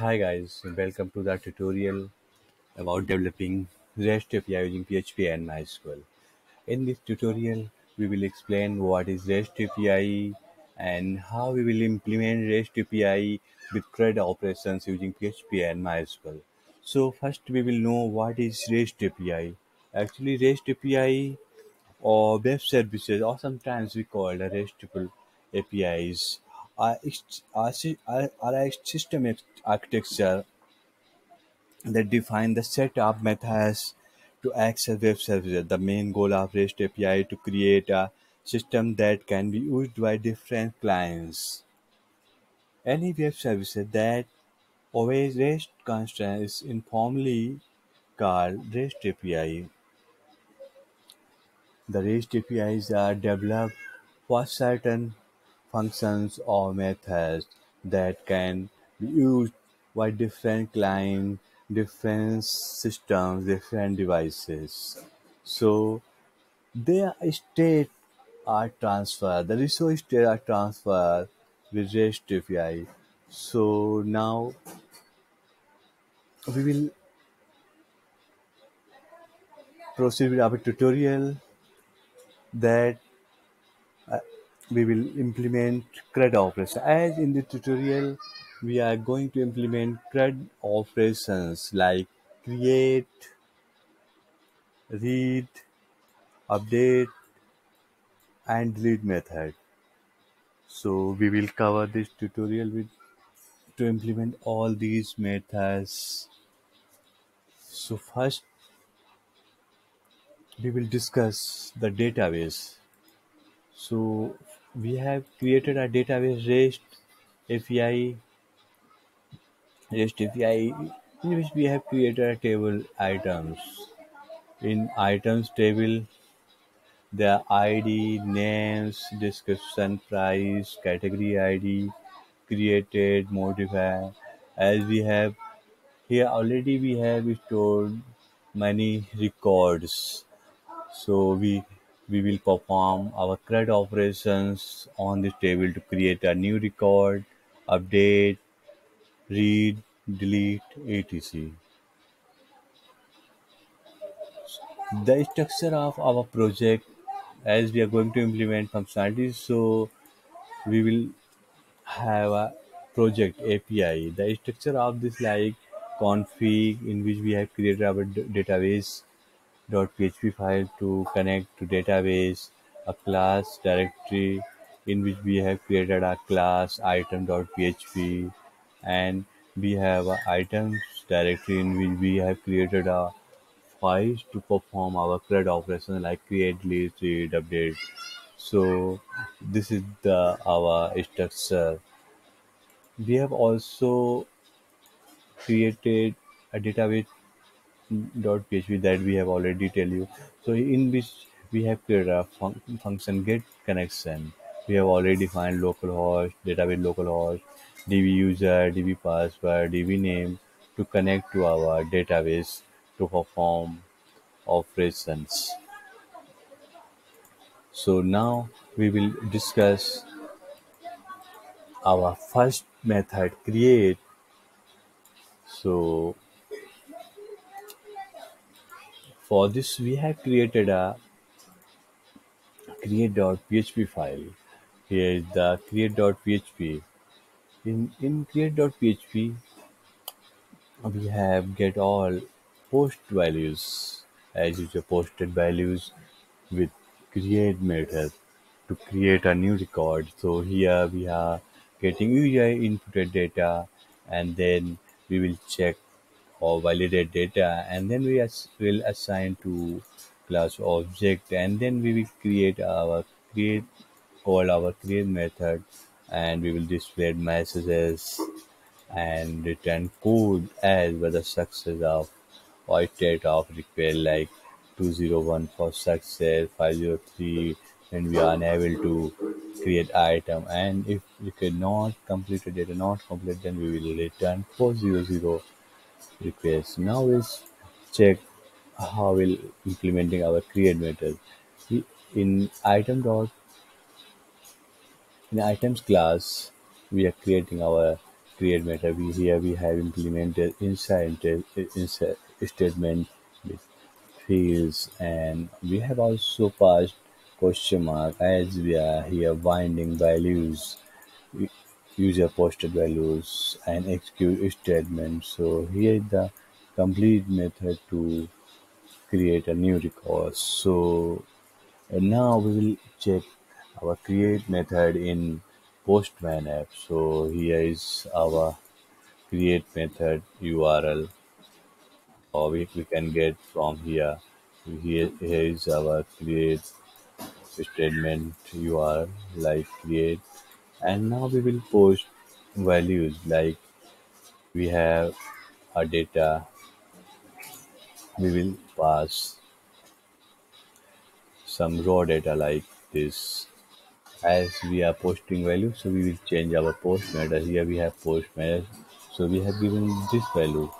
Hi guys, welcome to the tutorial about developing REST API using PHP and MySQL. In this tutorial, we will explain what is REST API and how we will implement REST API with CRUD operations using PHP and MySQL. So first we will know what is REST API. Actually REST API or web services or sometimes we call the RESTful APIs are a system architecture that define the setup methods to access web services. The main goal of REST API is to create a system that can be used by different clients. Any web service that obeys REST constraints is informally called REST API. The REST APIs are developed for certain functions or methods that can be used by different clients, different systems, different devices. So their state are transferred, the resource state are transferred with REST API. So now we will proceed with our tutorial that uh, we will implement CRUD operations. As in the tutorial, we are going to implement CRUD operations like create, read, update, and delete method. So we will cover this tutorial with to implement all these methods. So first we will discuss the database. So we have created a database REST API REST API in which we have created a table items. In items table the ID, names, description, price, category ID, created, modified. As we have here already we have stored many records so we we will perform our CRUD operations on this table to create a new record, update, read, delete, etc. The structure of our project as we are going to implement functionalities, so we will have a project API. The structure of this like config in which we have created our database .php file to connect to database, a class directory in which we have created a class item.php and we have a items directory in which we have created a files to perform our CRUD operation like create, delete, read, update. So this is the our structure. We have also created a database php that we have already tell you. So in which we have created a fun- function get connection. We have already defined localhost, database localhost, db user, db password, db name to connect to our database to perform operations. So now we will discuss our first method create. So for this we have created a create.php file. Here is the create.php. In in create.php we have get all post values as usual posted values with create method to create a new record. So here we are getting UI inputted data and then we will check or validate data and then we as, will assign to class object and then we will create our create call our create method and we will display messages and return code as whether success of or state of request like 201 for success 503 when we are unable to create item. And if we cannot complete the data not complete then we will return 400 request. Now let's check how we'll implementing our create method in item dot in items class we are creating our create method, we here we have implemented inside, inside statement with fields and we have also passed question mark as we are here binding values user posted values and execute statement. So here is the complete method to create a new record. So now we will check our create method in postman app. So here is our create method url or we, we can get from here. Here here is our create statement url like create and now we will post values like we have a data. We will pass some raw data like this. As we are posting value so we will change our post method here we have post method so we have given this value.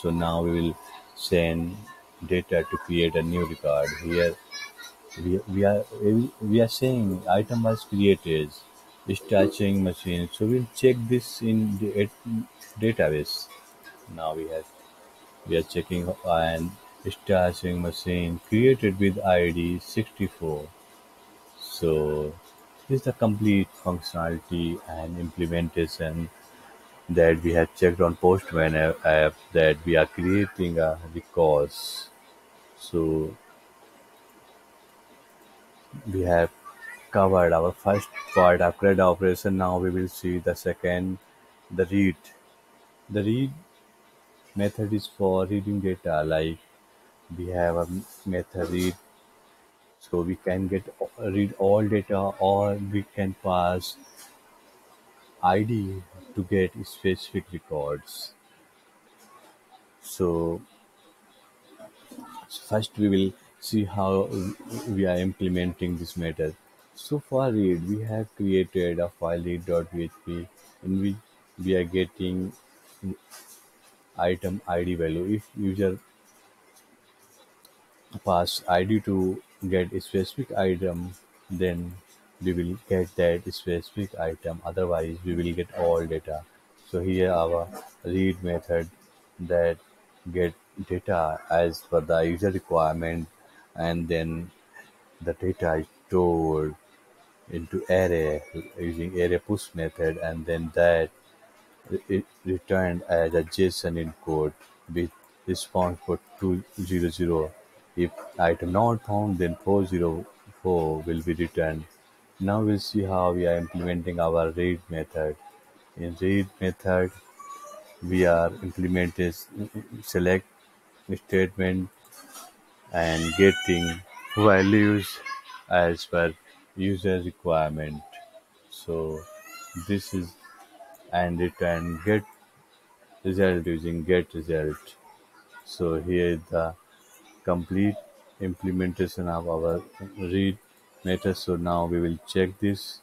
So now we will send data to create a new record. Here we, we are we are saying item was created stitching machine. So we'll check this in the database. Now we have we are checking an stitching machine created with id 64 so this is the complete functionality and implementation that we have checked on postman app that we are creating a records. So we have covered our first part CRUD operation. Now we will see the second, the read. The read method is for reading data like we have a method read so we can get read all data or we can pass id to get specific records so first we will see how we are implementing this method so for read, we have created a file read.php in which we are getting item ID value. If user pass ID to get a specific item, then we will get that specific item. Otherwise, we will get all data. So here our read method that get data as per the user requirement and then the data is stored into array using array push method and then that it returned as a JSON encode with response for 200. If item not found, then 404 will be returned. Now we'll see how we are implementing our read method. In read method, we are implementing select statement and getting values as per user requirement. So this is and it return get result using get result. So here is the complete implementation of our read method. So now we will check this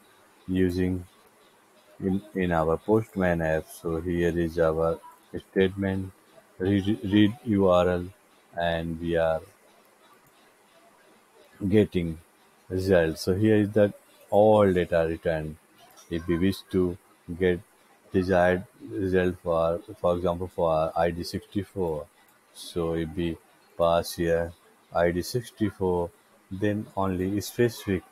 using in, in our Postman app. So here is our statement read, read URL and we are getting result. So here is that all data returned. If we wish to get desired result for for example for ID 64 so if we pass here ID 64 then only specific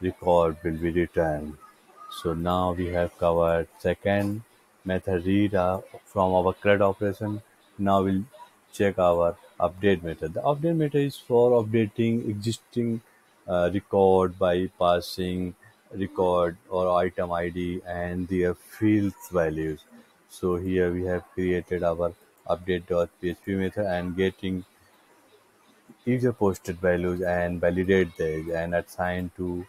record will be returned. So now we have covered second method read from our CRUD operation. Now we'll check our update method. The update method is for updating existing Uh, record by passing record or item ID and their field values. So here we have created our update.php method and getting user posted values and validate these and assign to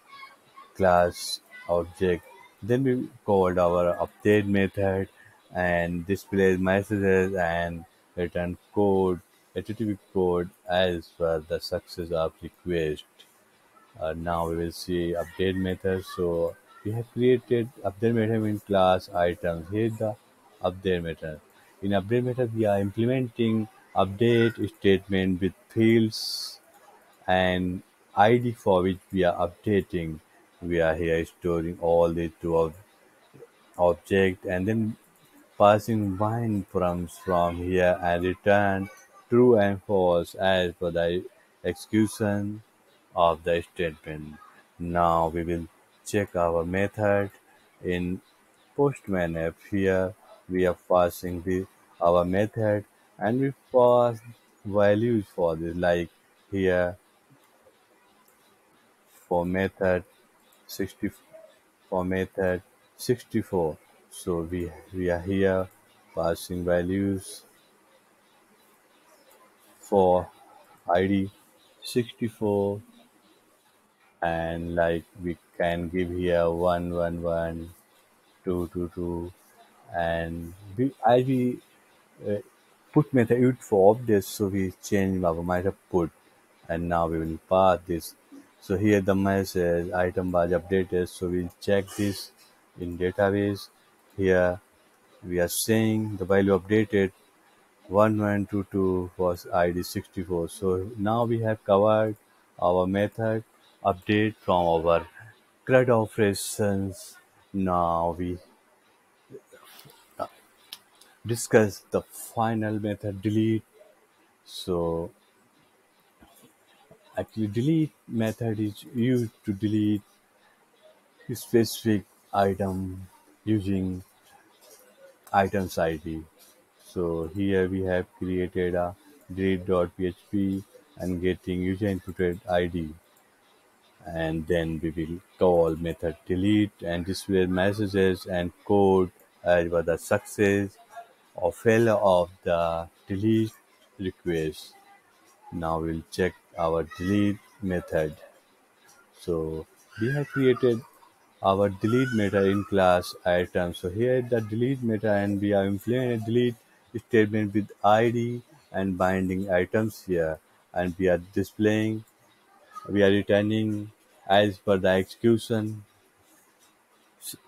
class object. Then we called our update method and displays messages and return code, HTTP code as per the success of request. Uh, now we will see update method. So we have created update method in class items. here the update method. In update method, we are implementing update statement with fields and ID for which we are updating. We are here storing all the two object and then passing wine from from here and return true and false as per the execution of the statement. Now we will check our method in Postman. Here we are passing the our method and we pass values for this like here for method 60 for method 64 so we we are here passing values for id 64 and like we can give here one one one two two two and we I we uh, put method used for this so we change our method put and now we will pass this. So here the message item was updated so we'll check this in database. Here we are saying the value updated 1122 was id 64 so now we have covered our method update from our CRUD operations. Now we discuss the final method delete. So actually delete method is used to delete specific item using items id so here we have created a delete.php and getting user inputted id and then we will call method delete and display messages and code as per the success or failure of the delete request. Now we'll check our delete method. So we have created our delete method in class item. So here the delete method and we are implementing delete statement with ID and binding items here and we are displaying we are returning as per the execution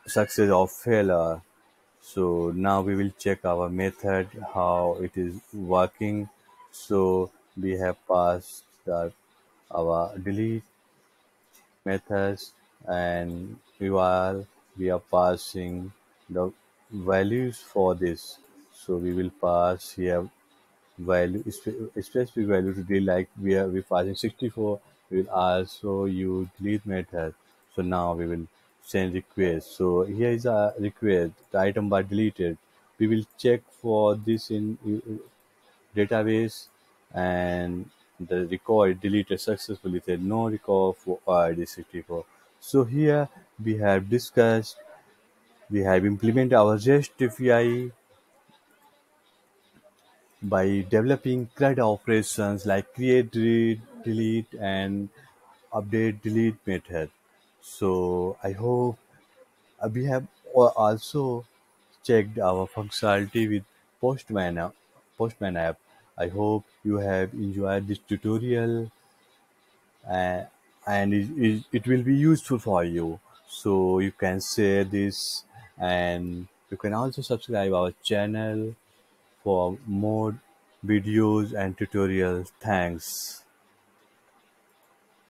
success or failure. So now we will check our method how it is working. So we have passed the, our delete methods and while we are passing the values for this. So we will pass here value specific value to delete like we are we passing 64 will also you delete method so now we will send request. So here is a request. The item bar deleted. We will check for this in database and the record deleted successfully. Said no record for id 64 so here we have discussed we have implemented our API by developing CRUD operations like create, read, delete, and update delete method. So I hope uh, we have also checked our functionality with Postman app. Postman app. I hope you have enjoyed this tutorial uh, and it, it, it will be useful for you. So you can share this and you can also subscribe our channel for more videos and tutorials. Thanks.